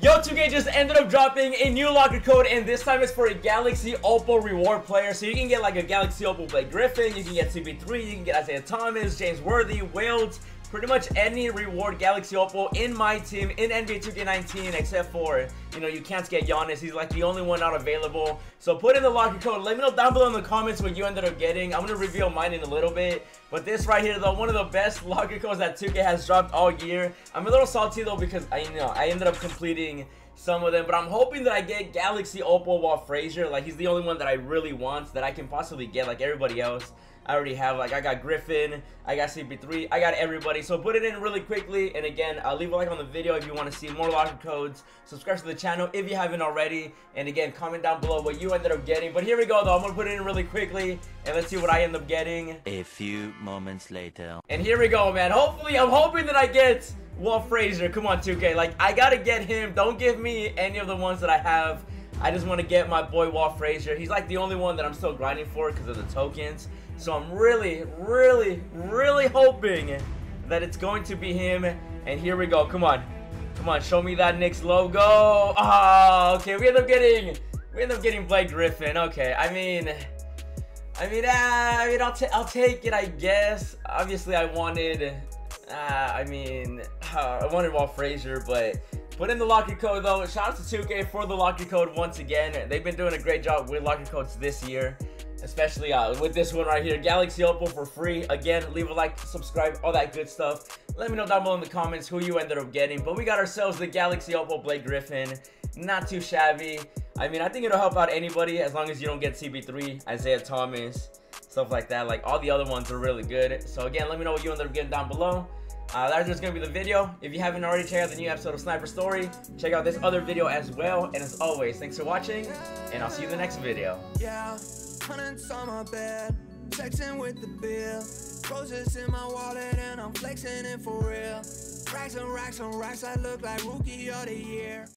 Yo, 2K just ended up dropping a new locker code, and this time it's for a Galaxy Opal reward player. So you can get like a Galaxy Opal Blake Griffin, you can get CP3, you can get Isiah Thomas, James Worthy, Wilt, pretty much any reward Galaxy Opal in my team in NBA 2K19 except for, you know, you can't get Giannis. He's like the only one not available. So put in the locker code. Let me know down below in the comments what you ended up getting. I'm going to reveal mine in a little bit. But this right here, though, one of the best locker codes that 2K has dropped all year. I'm a little salty, though, because I you know I ended up completing some of them. But I'm hoping that I get Galaxy Opal Walt Frazier. Like, he's the only one that I really want that I can possibly get like everybody else. I already have, like, I got Griffin, I got CP3, I got everybody. So put it in really quickly. And again, I'll leave a like on the video if you want to see more locker codes. Subscribe to the channel if you haven't already. And again, comment down below what you ended up getting. But here we go, though. I'm going to put it in really quickly. And let's see what I end up getting. A few moments later. And here we go, man. Hopefully, I'm hoping that I get Walt Frazier. Come on, 2K. Like, I got to get him. Don't give me any of the ones that I have. I just want to get my boy Walt Frazier. He's like the only one that I'm still grinding for because of the tokens. So I'm really, really, really hoping that it's going to be him. And here we go. Come on. Come on. Show me that Knicks logo. Oh, okay. We end up getting, we end up getting Blake Griffin. Okay. I mean, I mean, uh, I mean, I'll, I'll take it, I guess. Obviously, I wanted, uh, I mean, uh, I wanted Walt Frazier, but Put in the locker code though. Shout out to 2K for the locker code once again. They've been doing a great job with locker codes this year. Especially uh, with this one right here. Galaxy Opal for free. Again, leave a like, subscribe, all that good stuff. Let me know down below in the comments who you ended up getting. But we got ourselves the Galaxy Opal Blake Griffin. Not too shabby. I mean, I think it'll help out anybody as long as you don't get CP3, Isiah Thomas, stuff like that. Like, all the other ones are really good. So, again, let me know what you ended up getting down below. Uh, that's just to be the video. If you haven't already checked out the new episode of Sniper Story, check out this other video as well. And as always, thanks for watching, and I'll see you in the next video. Yeah, on my bed, flexing with the bill. Roses in my wallet, and I'm flexing it for real. Racks and racks and racks, I look like rookie of the year.